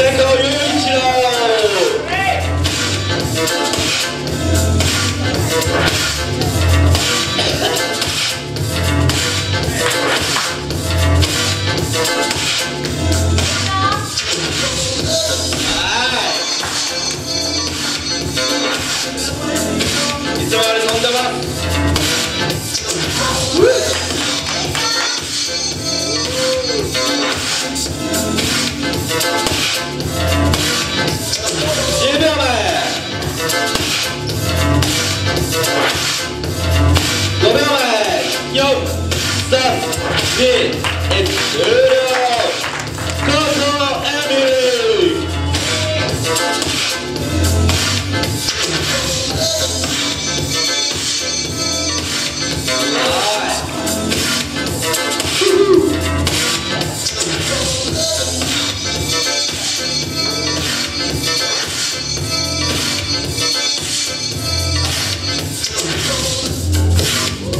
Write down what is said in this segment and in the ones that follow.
遠藤雄一郎いつもあれ飛んでます step in and out. Coco Emiri.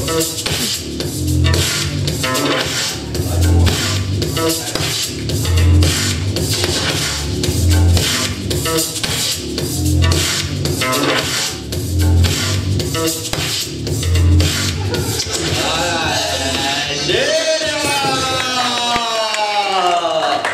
Thank you. Bye.